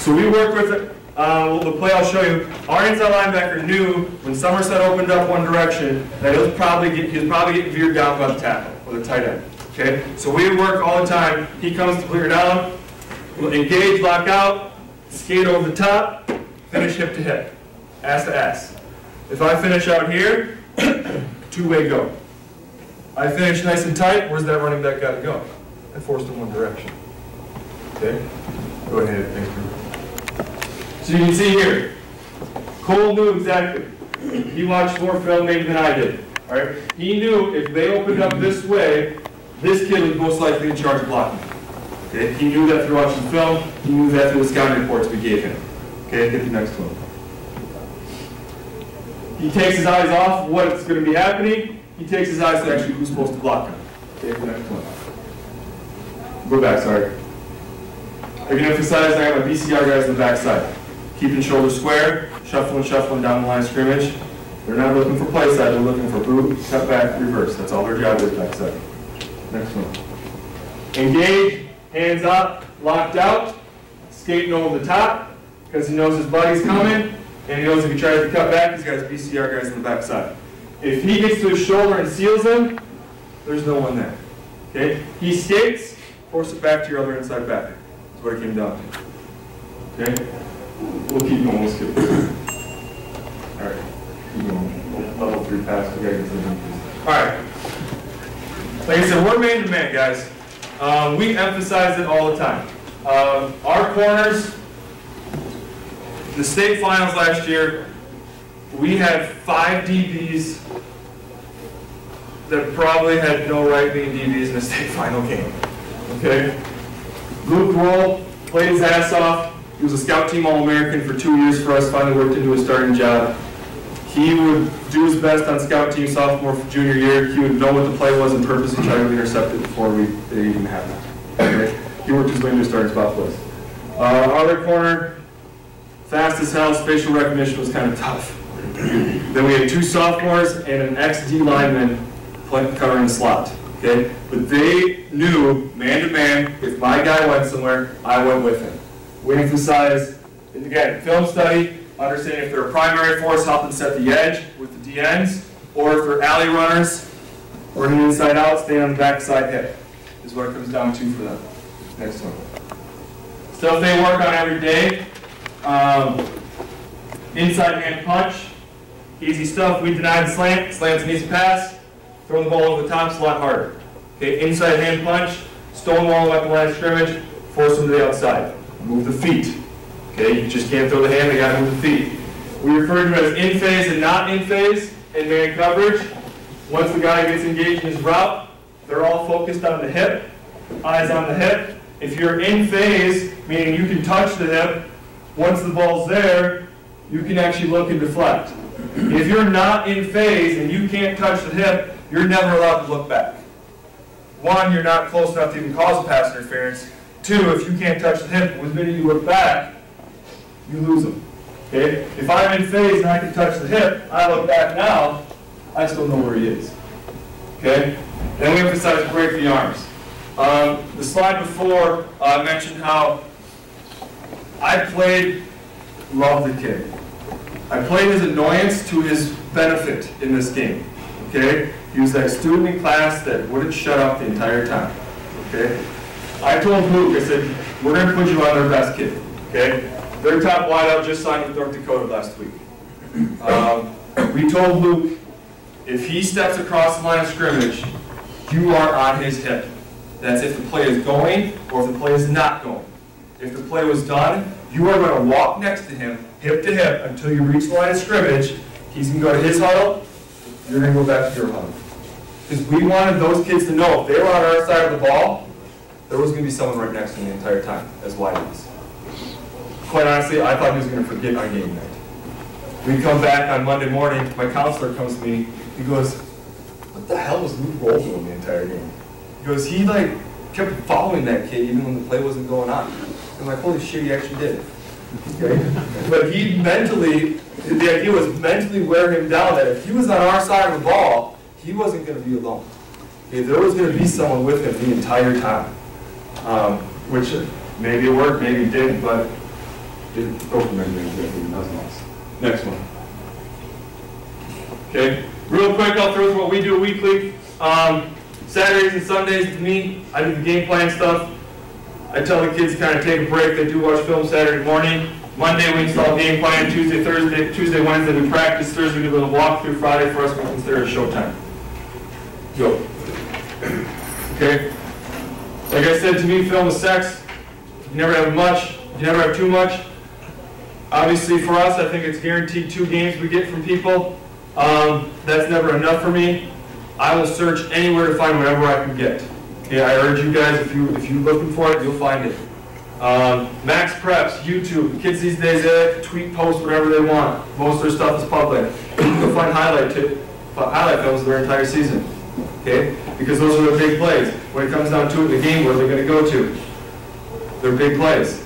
So we work with it. Uh, the play I'll show you. Our inside linebacker knew when Somerset opened up one direction that he was probably get, he was probably getting veered down by the tackle or the tight end. Okay, so we work all the time. He comes to clear down, engage, lock out, skate over the top, finish hip to hip, ass to ass. If I finish out here, *coughs* two-way go. I finish nice and tight. Where's that running back got to go? I forced him one direction. Okay, go ahead. Thank you. So you can see here, Cole knew exactly. He watched more film maybe than I did. All right, he knew if they opened up this way, this kid was most likely in charge of blocking. Okay, he knew that through watching film. He knew that through the scouting reports we gave him. Okay, get the next one. He takes his eyes off what's going to be happening. He takes his eyes to actually who's supposed to block him. Okay, the next one. Go back, sorry. I can emphasize I have my BCR guys on the back side keeping shoulders square, shuffling, shuffling down the line of scrimmage. They're not looking for play side, they're looking for boot, cut back, reverse. That's all their job is back side. Next one. Engage, hands up, locked out, skating over the top, because he knows his buddy's coming, and he knows if he tries to cut back, he's got his BCR guys on the back side. If he gets to his shoulder and seals him, there's no one there. Okay? He skates, force it back to your other inside back. That's what it came down to. Okay? We'll keep going, we'll skip. All right. Keep going. Level three pass, we gotta the. All right. Like I said, we're man to man, guys. Um, we emphasize it all the time. Um, our corners, the state finals last year, we had five DBs that probably had no right being DBs in a state *laughs* final game. Okay? Luke Roll played his ass off. He was a scout team All-American for two years for us, finally worked into a starting job. He would do his best on scout team sophomore, for junior year. He would know what the play was and purposely try to intercept it before we, even happened. Okay? He worked his way into a starting spot for us. Uh, other corner, fast as hell, spatial recognition was kind of tough. Then we had two sophomores and an ex-D lineman covering the slot, okay? But they knew, man to man, if my guy went somewhere, I went with him. We emphasize, again, film study, understanding if they're a primary force, help them set the edge with the DNs, or if they're alley runners, or an inside out, stay on the backside hip, is what it comes down to for them. Next one. Stuff they work on every day, um, inside hand punch, easy stuff, we deny the slant, slant's an easy pass, throw the ball over the top, slot harder. Okay, inside hand punch, stonewall the line scrimmage, force them to the outside. Move the feet. Okay, you just can't throw the hand, you gotta move the feet. We refer to as in phase and not in phase in man coverage. Once the guy gets engaged in his route, they're all focused on the hip, eyes on the hip. If you're in phase, meaning you can touch the hip, once the ball's there, you can actually look and deflect. If you're not in phase and you can't touch the hip, you're never allowed to look back. One, you're not close enough to even cause a pass interference. Two, if you can't touch the hip, the minute you look back, you lose them. Okay? If I'm in phase and I can touch the hip, I look back now, I still know where he is. Okay? Then we emphasize break the arms. Um, the slide before uh, mentioned how I played, love the kid. I played his annoyance to his benefit in this game. Okay? He was that student in class that wouldn't shut up the entire time. Okay? I told Luke, I said, we're going to put you on their best kid. Okay? Their top wideout just signed with North Dakota last week. Um, we told Luke, if he steps across the line of scrimmage, you are on his hip. That's if the play is going or if the play is not going. If the play was done, you are going to walk next to him, hip to hip, until you reach the line of scrimmage. He's going to go to his huddle, you're going to go back to your huddle. Because we wanted those kids to know if they were on our side of the ball, there was going to be someone right next to him the entire time, as wide as. Quite honestly, I thought he was going to forget on game night. We come back on Monday morning, my counselor comes to me, he goes, what the hell was Luke Roll doing the entire game? He goes, he like kept following that kid even when the play wasn't going on. I'm like, holy shit, he actually did. Okay? But he mentally, the idea was mentally wear him down that if he was on our side of the ball, he wasn't going to be alone. Okay, there was going to be someone with him the entire time. Um, which maybe it worked, maybe it didn't, but didn't go from anything, nothing. Next one. Okay, real quick, I'll through what we do weekly. Um, Saturdays and Sundays to me, I do the game plan stuff. I tell the kids kind of take a break. They do watch film Saturday morning. Monday we install game plan. Tuesday, Thursday, Tuesday, Wednesday we practice. Thursday we do a little walkthrough. Friday for us we consider it showtime. Go. *coughs* Okay. Like I said, to me, film is sex. You never have much. You never have too much. Obviously, for us, I think it's guaranteed two games we get from people. Um, that's never enough for me. I will search anywhere to find whatever I can get. Okay, I urge you guys, if you if you're looking for it, you'll find it. Um, MaxPreps, YouTube, kids these days they tweet, post whatever they want. Most of their stuff is public. You'll find highlight highlight films of their entire season. Okay, because those are the big plays. When it comes down to it in the game, where they're going to go to? They're big plays.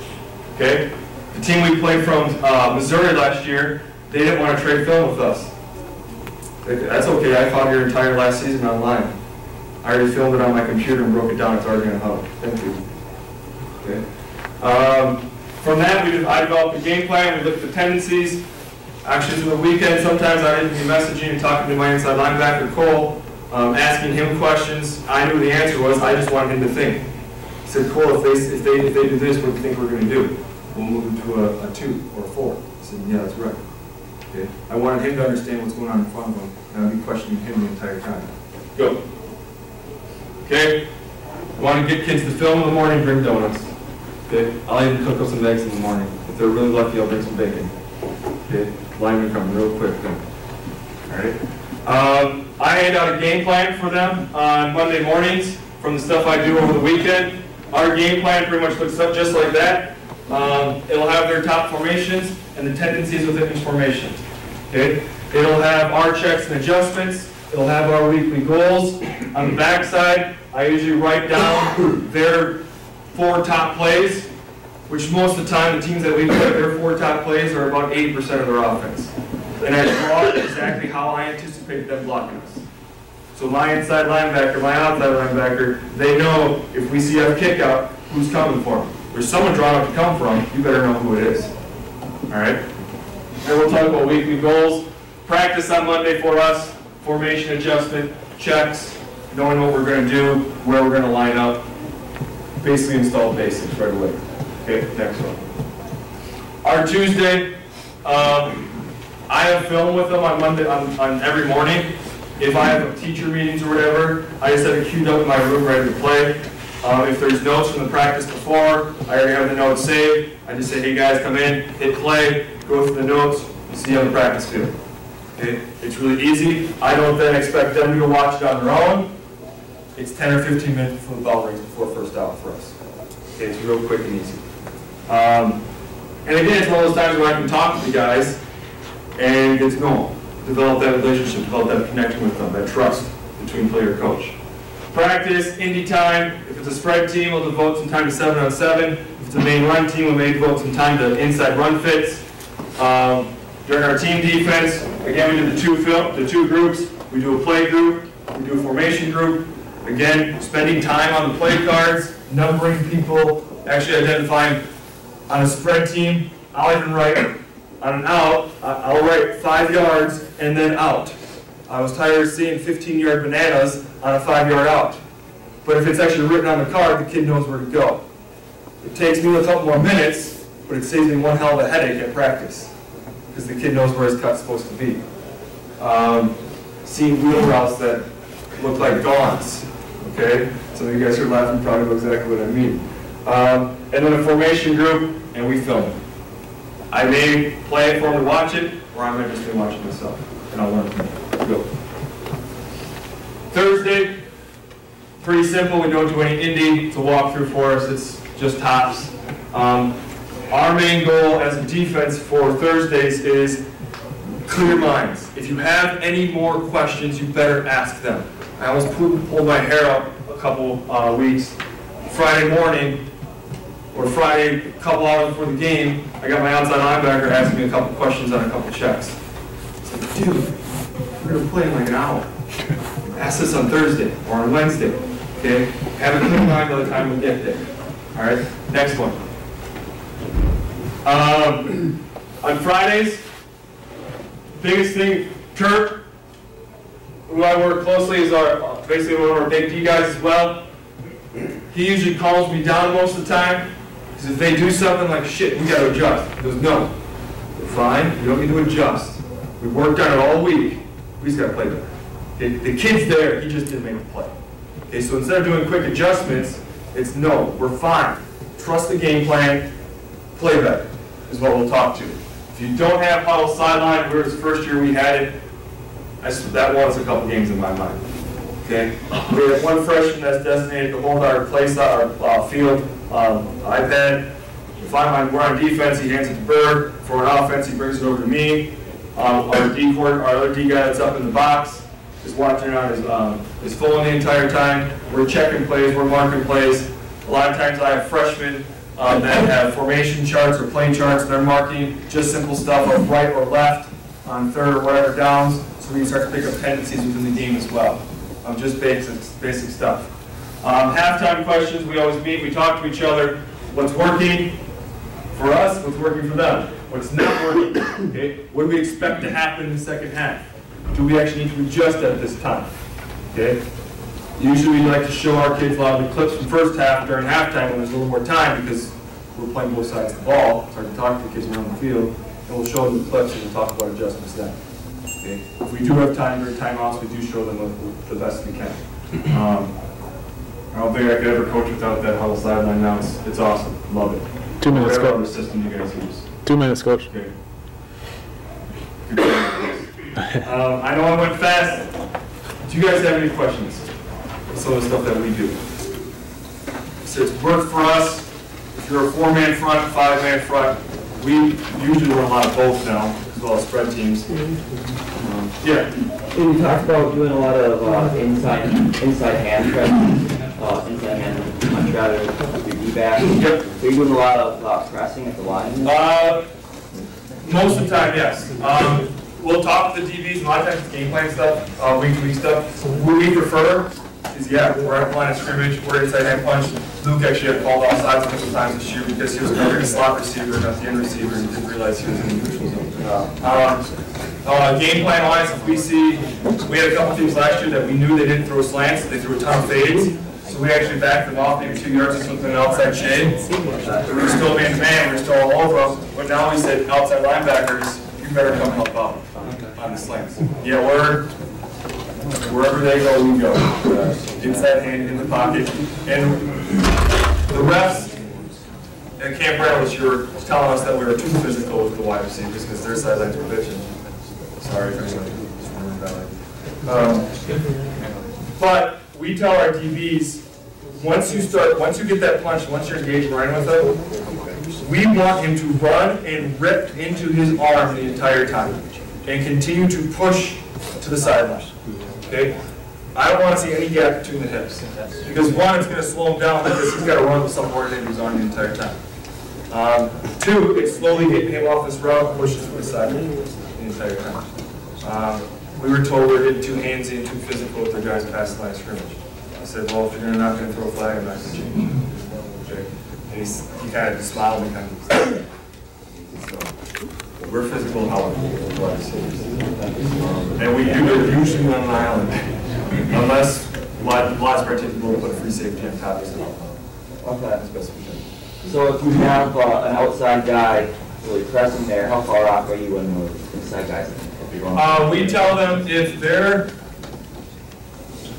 Okay, the team we played from uh, Missouri last year, they didn't want to trade film with us. That's okay. I found your entire last season online. I already filmed it on my computer and broke it down. It's already on Hub. Thank you. Okay. Um, from that, we, I developed a game plan. We looked at the tendencies. Actually, through the weekend, sometimes I'd even be messaging and talking to my inside linebacker, Cole, um, asking him questions. I knew the answer was, I just wanted him to think. He said, cool, if they, if they, if they do this, what do you think we're gonna do? We'll move them to a, a two or a four. I said, yeah, that's right. Okay, I wanted him to understand what's going on in front of him, and I'd be questioning him the entire time. Go. Okay? Want to get kids to film in the morning, bring donuts. Okay? I'll even cook up some eggs in the morning. If they're really lucky, I'll bring some bacon. Okay? Linemen come real quick then. All right? Um, I hand out a game plan for them on Monday mornings from the stuff I do over the weekend. Our game plan pretty much looks up just like that. Um, it'll have their top formations and the tendencies within each formation. Okay? It'll have our checks and adjustments. It'll have our weekly goals. On the backside, I usually write down their four top plays, which most of the time, the teams that we play, their four top plays are about 80% of their offense. And I draw exactly how I anticipate them blocking us. So my inside linebacker, my outside linebacker, they know if we see a kick out, who's coming for them. There's someone drawn up to come from, you better know who it is. All right? And we'll talk about weekly goals. Practice on Monday for us, formation adjustment, checks, knowing what we're gonna do, where we're gonna line up. Basically install basics right away. Okay, next one. Our Tuesday, um, I have film with them on Monday, on, on every morning. If I have teacher meetings or whatever, I just have it queued up in my room ready to play. Uh, if there's notes from the practice before, I already have the notes saved. I just say, hey guys, come in, hit play, go through the notes, and see you on the practice field. Okay, it's really easy. I don't then expect them to go watch it on their own. It's 10 or 15 minutes before the bell rings before first out for us. Okay, it's real quick and easy. Um, and again, it's one of those times where I can talk to the guys and get to know them, develop that relationship, develop that connection with them, that trust between player coach. Practice, indie time. If it's a spread team, we'll devote some time to seven on seven. If it's a main run team, we may devote some time to inside run fits. Um, during our team defense, again, we do the two film, the two groups. We do a play group, we do a formation group. Again, spending time on the play cards, numbering people, actually identifying on a spread team. I'll even write on an out, I'll write five yards and then out. I was tired of seeing 15-yard bananas on a five-yard out. But if it's actually written on the card, the kid knows where to go. It takes me a couple more minutes, but it saves me one hell of a headache at practice, because the kid knows where his cut's supposed to be. Um, seeing wheel routes that look like dawns, okay? Some of you guys are laughing, probably know exactly what I mean. Um, and then a formation group, and we film it. I may play it for them to watch it, or I might just be watching myself, and I'll learn from it. Go. Thursday, pretty simple, we don't do any indie, it's a walkthrough for us, it's just tops. Um, Our main goal as a defense for Thursdays is clear minds. If you have any more questions, you better ask them. I almost pulled, my hair out a couple uh, weeks. Friday morning, or Friday, a couple hours before the game, I got my outside linebacker asking me a couple questions on a couple checks. I said, dude, we're gonna play in like an hour. Ask this on Thursday or on Wednesday, okay? Have a clear mind by the time we get there. All right, next one. Um, on Fridays, biggest thing, Kurt, who I work closely, is our, basically one of our big D guys as well. He usually calms me down most of the time, because if they do something like, shit, we gotta adjust. He goes, no, we're fine, you don't need to adjust. We worked on it all week, we just gotta play better. Okay, The kid's there, he just didn't make a play. Okay, so instead of doing quick adjustments, it's no, we're fine. Trust the game plan, play better, is what we'll talk to. If you don't have Hudl Sideline, where it's the first year we had it, I that was a couple games in my mind. Okay? We have one freshman that's designated to hold our place, our uh, field um, iPad. If I'm we're on defense, he hands it to Bird. For an offense, he brings it over to me. Um, Our D coord, our other D guy that's up in the box is watching on his, um, his phone the entire time. We're checking plays, we're marking plays. A lot of times I have freshmen um, that have formation charts or play charts, they're marking just simple stuff of right or left on third or whatever downs, so we can start to pick up tendencies within the game as well. Um, Just basic, basic stuff. Um, Halftime questions, we always meet, we talk to each other, what's working for us, what's working for them. What's not working, okay? What do we expect to happen in the second half? Do we actually need to adjust at this time? Okay? Usually we like to show our kids a lot of the clips from first half during halftime when there's a little more time because we're playing both sides of the ball. It's hard to talk to the kids around the field. And we'll show them the clips and we'll talk about adjustments then. Okay? If we do have time during timeouts, we do show them the- the best we can. Um, I don't think I could ever coach without that Hudl Sideline now. It's, it's awesome. Love it. Two minutes, Whatever coach. system you guys use. Two minutes, coach. Okay. Um, I know I went fast. Do you guys have any questions? on Some of the stuff that we do. So it's worked for us. If you're a four-man front, five-man front, we usually run a lot of both now, as well as spread teams. Um, Yeah, We talked about doing a lot of uh, inside, inside hand pressing, uh, inside hand punch rather your D-back. Yep. So you're doing a lot of uh, pressing at the line? Uh, most of the time, yes. Um, we'll talk to the DBs, and a lot of times game plan stuff, uh, week to week stuff. What we prefer is, yeah, we're at line of scrimmage, we're inside hand punch. Luke actually had called offsides a couple times this year because he was covering a slot receiver, not the end receiver, and didn't realize he was in the neutral zone. Um, uh, game plan wise, if we see, we had a couple teams last year that we knew they didn't throw slants, they threw a ton of fades. So we actually backed them off maybe two yards or something outside shade. We were still man to man, we were still all over them, but now we said outside linebackers, you better come help out on the slants. Yeah, we're, wherever they go, we go. Uh, that hand in the pocket. And the refs, and Camp was here telling us that we were too physical with the wide receivers because their sidelines were bitching. Sorry for. Um, But we tell our DBs, once you start, once you get that punch, once you're engaged running with them, we want him to run and rip into his arm the entire time and continue to push to the sideline. Okay? I don't want to see any gap between the hips. Because one, it's going to slow him down because he's got to run with some in his arm the entire time. Um, two, it's slowly getting him off this route, and pushes the sideline the entire time. Um, we were told we we're getting too handsy and too physical with the guys past the line of scrimmage. I said, well, if you're not going to throw a flag, I'm not going to change. Okay? And he's, he kind of smiled and kind of. So, we're physical, how we're wide receivers. And we do it usually on an island, unless Live, live spread teams will put a free safety on top of it. Okay. That's best we can. So if you have uh, an outside guy really pressing there, how far off are you when the inside guys? if you're going- Uh, we tell them if they're,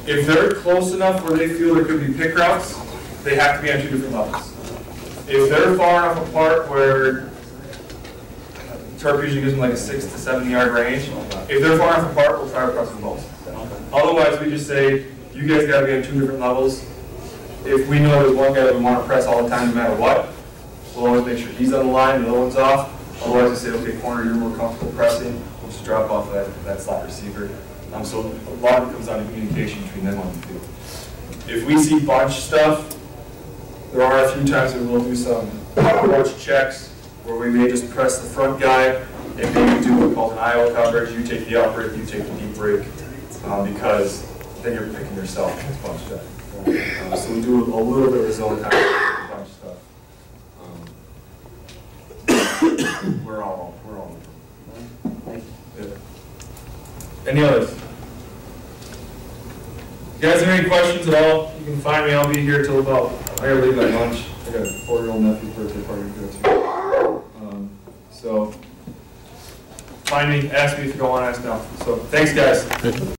if they're close enough where they feel there could be pick routes, they have to be on two different levels. If they're far enough apart where Turp usually gives them like a six to seven yard range, if they're far enough apart, we'll try to press them both. Otherwise, we just say, you guys gotta be on two different levels. If we know there's one guy that we wanna press all the time, no matter what, we'll always make sure he's on the line, and the other one's off. Otherwise, we say, okay, corner, you're more comfortable pressing, we'll just drop off that, that slot receiver. Um, so a lot comes down to communication between them on the field. If we see bunch stuff, there are a few times that we'll do some approach checks where we may just press the front guy and maybe do what's called an IO coverage. You take the out break, you take the deep break, um, because then you're picking yourself bunch. Uh, so we do a little bit of zone coverage bunch stuff. Um, We're all, we're all. Yeah. Any others? You guys have any questions at all? You can find me, I'll be here till about, I gotta leave at lunch. I got a four-year-old nephew's birthday party to go to. Um, So, find me, ask me if you don't want to ask now. So, thanks, guys.